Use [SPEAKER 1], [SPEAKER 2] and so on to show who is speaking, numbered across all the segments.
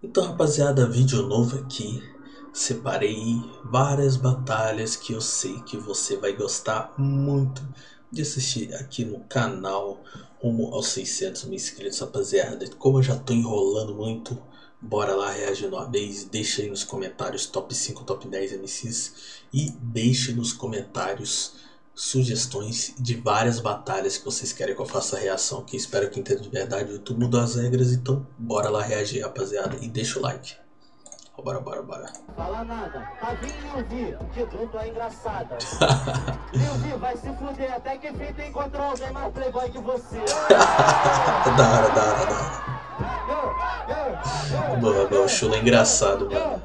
[SPEAKER 1] Então, rapaziada, vídeo novo aqui. Separei várias batalhas que eu sei que você vai gostar muito de assistir aqui no canal rumo aos 600 mil inscritos, rapaziada. Como eu já tô enrolando muito, bora lá reagir uma vez. Deixa aí nos comentários top 5, top 10 MCs e deixe nos comentários sugestões de várias batalhas que vocês querem que eu faça reação, que espero que entenda de verdade. O YouTube mudou as regras, então bora lá reagir, rapaziada, e deixa o like. Bora, bora, bora.
[SPEAKER 2] Fala nada, tá vindo Lil que dupla é engraçada. Lil vai se fuder, até que enfim tu encontrou alguém mais playboy que você.
[SPEAKER 1] da hora, da hora, da hora. Boa, boa, o chulo é engraçado, mano.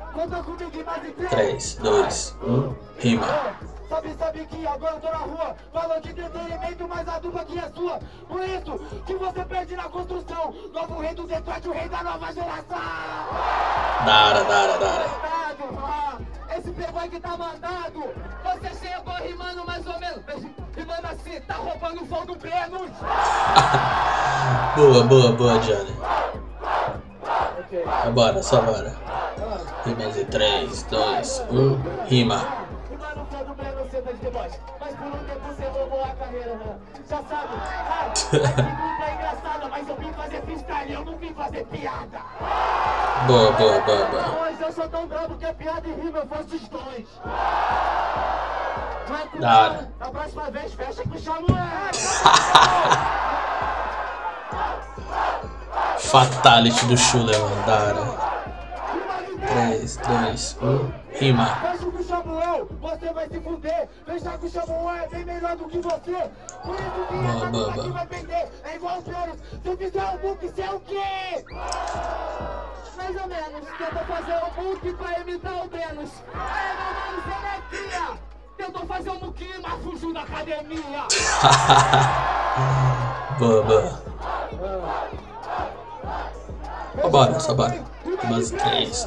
[SPEAKER 1] 3, 2, 1, rima.
[SPEAKER 2] Agora eu tô na rua Falando de entretenimento, mas a dupla aqui é sua. Por isso que você perde na construção. Novo rei do Detroit, o rei da nova geração.
[SPEAKER 1] Da hora, da hora, da hora
[SPEAKER 2] ah, Esse playboy que tá mandado. Você chegou rimando mais ou menos. Rimando assim, tá roubando o fogo do Brenos
[SPEAKER 1] Boa, boa, boa, Johnny. Okay. Bora, só bora Rima de 3, 2, 1, rima
[SPEAKER 2] sabe, ah, engraçada, mas eu vim fazer freestyle, eu não vim fazer piada.
[SPEAKER 1] Boa, boa, boa, boa.
[SPEAKER 2] Hoje eu sou tão bravo que é piada e rima eu faço os dois.
[SPEAKER 1] Da
[SPEAKER 2] próxima vez fecha que chamo é.
[SPEAKER 1] Fatality do Schuller, mano, da hora. 3, 2, 1, rima
[SPEAKER 2] você vai se fuder. Fechar com o Xamon é bem melhor do que você. Por isso que essa luta aqui vai perder. É igual os Flores. Se fizer o book, você é o quê? Mais ou menos. Tentou fazer o book pra imitar o Brenos. É, meu mano, você não é cria. Tentou fazer o muquinho, mas fugiu da academia.
[SPEAKER 1] boa. Bora, só bora. 3,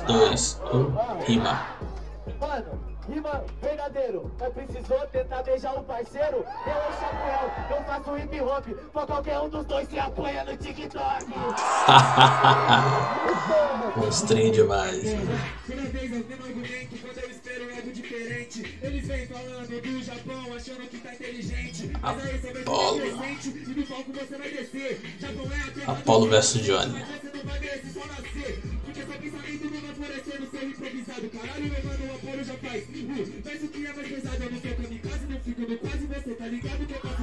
[SPEAKER 1] 2, 1, rima.
[SPEAKER 2] Mano, verdadeiro, mas precisou tentar beijar o parceiro? Eu é o Samuel, eu faço hip hop. Pra qualquer um dos dois se apanha no TikTok.
[SPEAKER 1] Monstrinho demais
[SPEAKER 2] Eles vêm falando do Japão, achando que tá inteligente.
[SPEAKER 1] Mas aí você vai presente e no palco você vai descer. Japão é Apolo versus Johnny. Você não vai ver esse só nascer. Porque seu pensamento não vai florescer no seu improvisado Caralho, meu mano, o Apolo já faz Peço que é mais pesado, eu não fico no quase, você tá ligado que eu passo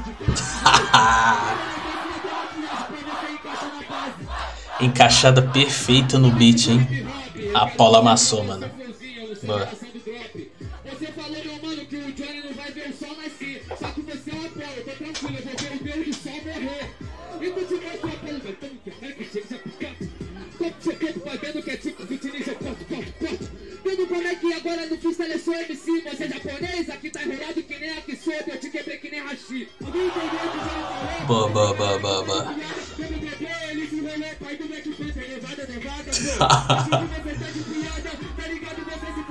[SPEAKER 1] de Encaixada perfeita no beat, hein? A Paula amassou, mano. Boa. Você falou, meu mano, que o Johnny não vai ver o sol nascer. Só que você é o Apolo, tô tranquilo, eu vou ver o freestyle eu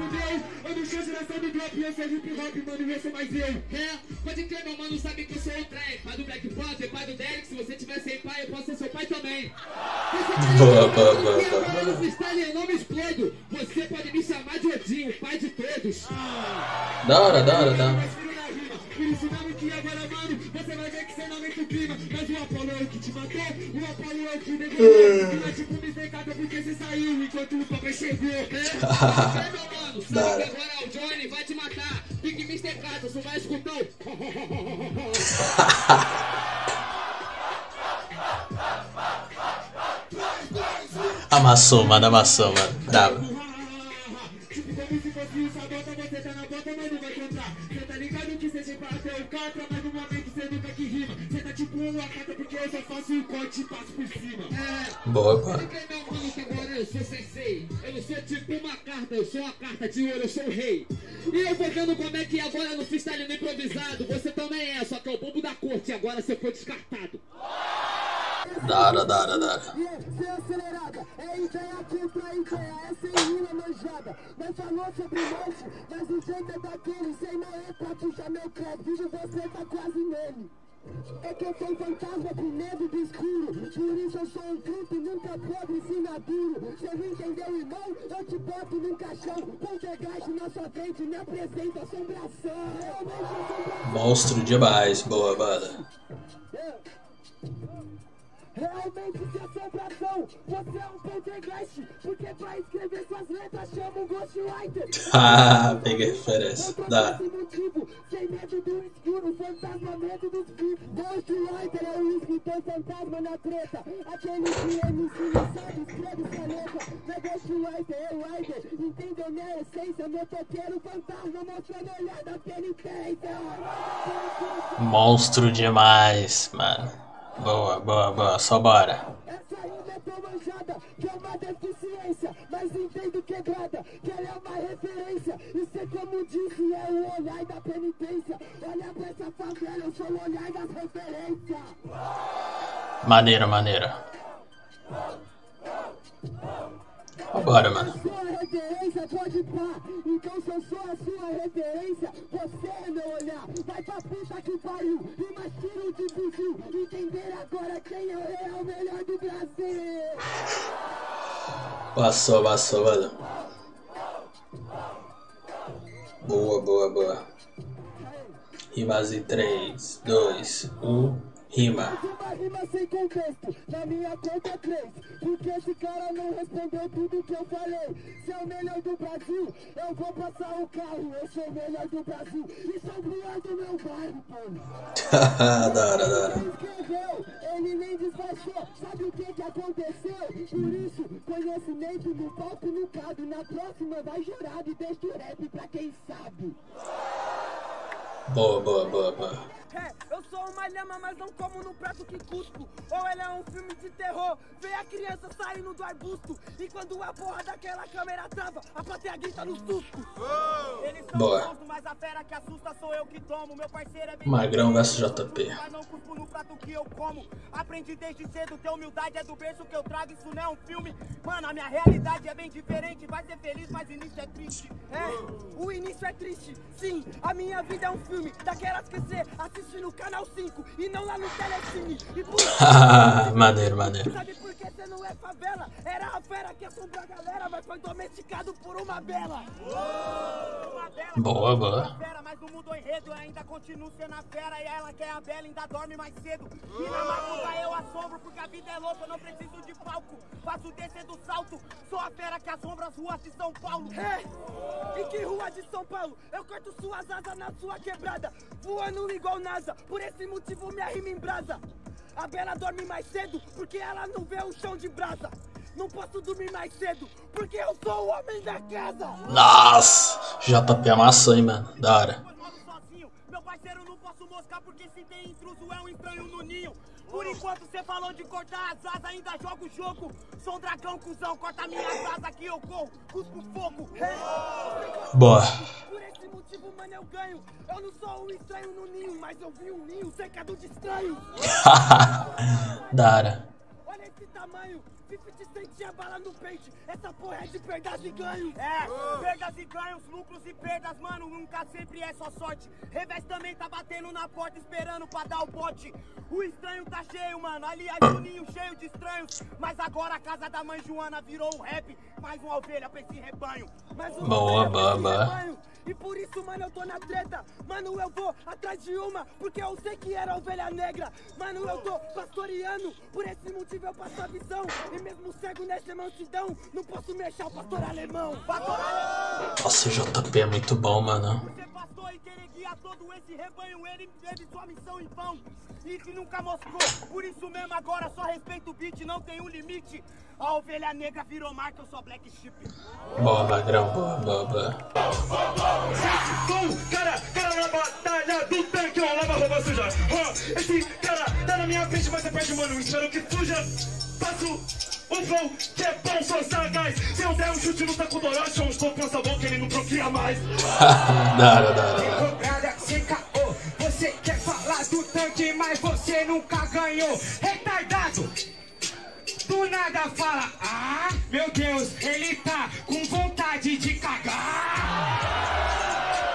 [SPEAKER 1] fudeu. Eu não sou geração do drop, eu sou hip hop, mano, eu sou mais eu. É, pode crer, meu mano, sabe que eu sou o trem. Pai do Black Panther, pai do Derek, se você tiver sem pai, eu posso ser seu pai também. Boa, boa, boa, boa. Freestyle eu não me explodo, você pode me chamar de Odinho, pai de todos. Da hora, da hora, da hora. Clima. Mas o Apolo é o que te matou, o Apolo é o que negou. É tipo me porque você saiu enquanto o papai chegou. É, meu mano, sabe agora o Johnny vai te matar. Fique me secado, só vai escutar o... Amassou, mano, amassou, mano. Bravo. Não vai comprar. Cê tá ligado que cê sempre até o catra, mas no momento cê nunca que rima. Cê tá tipo uma carta porque eu só faço o corte e passo por cima. É. Boa, pá. Você quer meu mano que agora eu sou sensei. Eu não sou tipo uma carta, eu sou a carta de ouro, eu sou o rei. E eu vou vendo como é que agora no freestyle no improvisado. Você também é, só que é o bobo da corte e agora você foi descartado. Dara, dara, dara. É ideia aqui pra ideia, é sem rima manjada. Nós falou sobre morte, mas o jeito é daquele, sem não é pra puxar meu crédito, você tá quase nele.
[SPEAKER 3] É que eu sou um fantasma com medo do escuro. Por isso eu sou um fruto, nunca pobre, se maduro Você não entendeu, irmão? Eu te boto num caixão. Poltergeist na sua frente, me apresenta assombração.
[SPEAKER 1] Monstro demais, boa banda
[SPEAKER 3] Realmente se assombração, você é um poltergeist Porque pra escrever suas letras chama um ghostwriter.
[SPEAKER 1] Ah, peguei referência, dá.
[SPEAKER 3] motivo, sem medo do escuro, fantasma medo dos vivos Ghostwriter é o escritor fantasma na treta. Aquele que MC não sabe, escreve sua letra. Não é ghostwriter, é writer, entendeu minha essência? Motoqueiro fantasma mostrando o olhar da penitência
[SPEAKER 1] Monstro demais, mano Boa, boa, boa, só bora.
[SPEAKER 3] Essa rima é tão manjada que é uma deficiência, mas entendo quebrada, que ela é uma referência. E cê, como disse, é o olhar da penitência. Olha pra essa favela, eu sou o olhar das referências.
[SPEAKER 1] Maneira, maneira. Vambora, mano.
[SPEAKER 3] Referência pode pá. Então se eu sou a sua referência, você é meu olhar. Vai pra puta que pariu. E mais tiro de fuzil. Entender agora quem é o real melhor do Brasil.
[SPEAKER 1] Passou, passou, mano. Boa, boa, boa. Rimas em 3, 2, 1. Rima.
[SPEAKER 3] Uma rima sem contexto, na minha conta três. Porque esse cara não respondeu tudo que eu falei. Se é o melhor do Brasil, eu vou passar o carro. Eu sou o melhor do Brasil. E sou o melhor do meu bairro, pô.
[SPEAKER 1] da hora, da hora.
[SPEAKER 3] Ele escreveu, ele nem desbaixou. Sabe o que que aconteceu? Por isso, conhecimento no palco no cabe. Na próxima vai jurado e deixa o rap pra quem sabe.
[SPEAKER 1] Boa, boa, boa, boa.
[SPEAKER 4] É, eu sou uma lhama, mas não como no prato que cuspo. Ou ele é um filme de terror, vê a criança saindo do arbusto. E quando a porra daquela câmera trava, a plateia grita no susto. Eles são
[SPEAKER 1] Boa.
[SPEAKER 4] os monstros, mas a fera que assusta sou eu que tomo. Meu parceiro é bem
[SPEAKER 1] Magrão versus JP.
[SPEAKER 4] Mas não cuspo no prato que eu como. Aprendi desde cedo ter humildade, é do berço que eu trago. Isso não é um filme. Mano, a minha realidade é bem diferente. Vai ser feliz, mas o início é triste. É, o início é triste. Sim, a minha vida é um filme. Daquelas que você assiste no canal 5 e não lá no Telecine. E por
[SPEAKER 1] maneiro, maneiro.
[SPEAKER 4] Sabe por que você não é favela? Era a fera que assombrou a galera, mas foi domesticado por uma bela. Uma bela.
[SPEAKER 1] Boa, boa.
[SPEAKER 4] Fera, mas não mudou enredo, ainda continuo sendo a fera. E ela que é a bela ainda dorme mais cedo. E na madruga eu assombro, porque a vida é louca, eu não preciso de palco. Faço descer do salto, sou a fera que assombra as ruas de São Paulo. É, e que rua de São Paulo? Eu corto suas asas na sua quebrada, voando igual NASA. Por esse motivo minha rima em brasa. A Bela dorme mais cedo, porque ela não vê o chão de brasa. Não posso dormir mais cedo, porque eu sou o homem da casa.
[SPEAKER 1] Nossa, JP amassou, hein, mano. Da hora.
[SPEAKER 4] Meu parceiro não posso moscar porque se tem intruso é um estranho no ninho. Por enquanto você falou de cortar as asas, ainda joga o jogo. Sou um dragão, cuzão, corta minhas asas que eu corro, cuspo fogo.
[SPEAKER 1] Boa.
[SPEAKER 4] Por esse motivo, mano, eu ganho. Eu não sou um estranho no ninho, mas eu vi um ninho cercado de estranhos.
[SPEAKER 1] da hora.
[SPEAKER 4] Olha esse tamanho, 50 Cent tinha bala no peito. Essa porra é de perdas e ganhos. É, perdas e ganhos, lucros e perdas, mano, nunca sempre é só sorte. Revés também tá batendo na porta, esperando pra dar o bote. O estranho tá cheio, mano, aliás, o ninho cheio de estranhos. Mas agora a casa da mãe Joana virou um rap. Mais uma ovelha pra esse rebanho. Mais uma
[SPEAKER 1] Boa,
[SPEAKER 4] ovelha pra
[SPEAKER 1] boa,
[SPEAKER 4] esse
[SPEAKER 1] boa.
[SPEAKER 4] rebanho. E por isso, mano, eu tô na treta. Mano, eu vou atrás de uma, porque eu sei que era ovelha negra. Mano, eu tô pastoreando, por esse motivo eu passo a visão. E mesmo cego nessa mansidão, não posso mexer o pastor alemão. Pastor alemão!
[SPEAKER 1] Nossa, o JP é muito bom, mano.
[SPEAKER 4] Ser pastor e querer guiar todo esse rebanho, ele teve sua missão em vão. E que nunca mostrou. Por isso mesmo agora só respeito o beat, não tem um limite. A ovelha negra virou marca, eu sou black sheep.
[SPEAKER 1] Boa, Magrão. Boa, boa, boa.
[SPEAKER 5] Cara, cara na batalha do tanque, ó, lava roupa suja. Ó, esse cara tá na minha frente, mas você perde, mano, espero que fuja. Faço um flow que é bom, sou sagaz. Se eu der um chute no taco do Orochi, eu estou com essa boca, ele não bloqueia mais.
[SPEAKER 1] da hora, da hora.
[SPEAKER 6] Cobrada sem caô. Você quer falar do tanque, mas você nunca ganhou. Retardado! Do nada fala, ah, meu Deus, ele tá com vontade de cagar.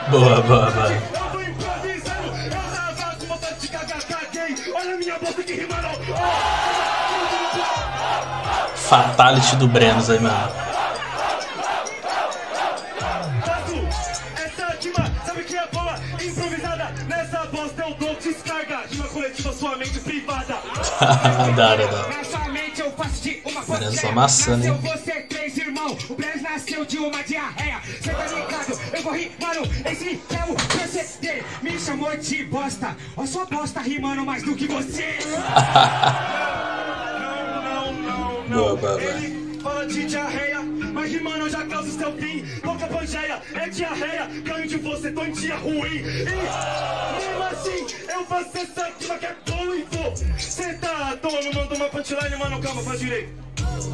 [SPEAKER 1] Boa, boa, boa. Fatality do Brenos aí, mano.
[SPEAKER 5] É
[SPEAKER 1] da hora, da hora.
[SPEAKER 6] Fogueira.
[SPEAKER 1] uma maçã, né?
[SPEAKER 6] O nasceu de uma diarreia. Cê tá ligado? Eu vou. Esse é o proceder. Me chamou de bosta. Ó, sua bosta rimando mais do que você.
[SPEAKER 5] Não,
[SPEAKER 1] Boa, boa.
[SPEAKER 5] Ele fala de diarreia, mas rimando eu já causo seu fim. Boca pangeia, é diarreia, ganho de você, tô em dia ruim. E mesmo assim, eu faço essa rima que é boa e vou. Cê tá à toa, me manda uma punchline, mano, calma, faz direito.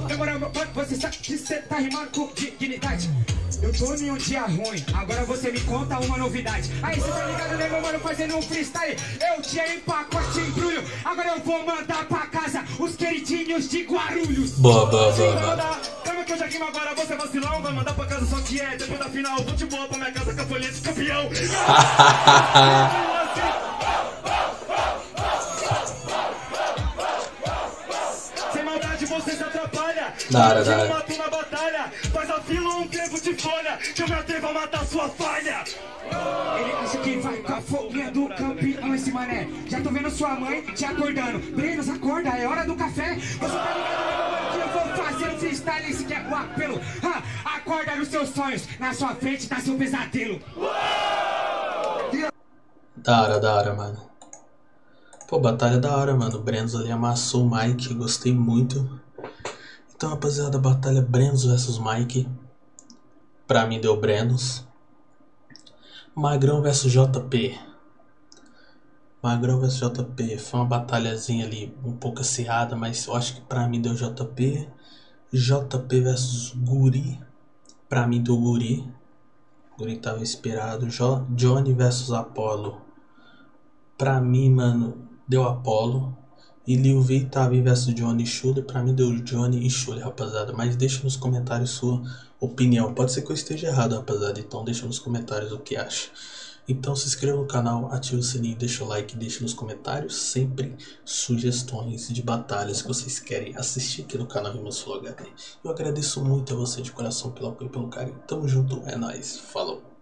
[SPEAKER 6] Demorou, mano, você sabe que você tá rimando com dignidade. Eu tô em um dia ruim, agora você me conta uma novidade. Aí você tá ligado, né, meu mano, fazendo um freestyle. Eu tinha em pacote embrulho, agora eu vou mandar pra casa os queridinhos de Guarulhos.
[SPEAKER 1] Boa, boa, boa, boa.
[SPEAKER 5] calma que eu já rimo agora, você vacilão. Vai mandar pra casa só que é, depois da final. Vou te boa pra minha casa com a folha de campeão.
[SPEAKER 1] Da hora, da hora.
[SPEAKER 5] mato na batalha. Faz a fila um tempo de folha. Que eu me atrevo a matar sua falha.
[SPEAKER 6] Ele acha que vai com a folhinha do campeão esse mané. Já tô vendo sua mãe te acordando. Brenos, acorda, é hora do café. Você tá ligado, que eu vou fazer um freestyle, esse que é o apelo. Ha, acorda nos seus sonhos, na sua frente tá seu pesadelo.
[SPEAKER 1] Da hora, da hora, mano. Pô, batalha da hora, mano. O Brenos ali amassou o Mike, gostei muito. Então, rapaziada, batalha Brenos versus Mike. Pra mim deu Brenos. Magrão versus JP. Magrão versus JP. Foi uma batalhazinha ali um pouco acirrada, mas eu acho que pra mim deu JP. JP versus Guri. Pra mim deu Guri. Guri tava inspirado. Jo- Johnny versus Apollo. Pra mim, mano, deu Apollo. E Lil V tava versus Johnny Schuller. Pra mim deu Johnny e Schuller, rapaziada. Mas deixa nos comentários sua opinião. Pode ser que eu esteja errado, rapaziada. Então deixa nos comentários o que acha. Então se inscreva no canal, ative o sininho, deixa o like, deixa nos comentários sempre sugestões de batalhas que vocês querem assistir aqui no canal Rimas Flow HD. Eu agradeço muito a você de coração pelo apoio e pelo carinho. Tamo junto, é nóis, falou.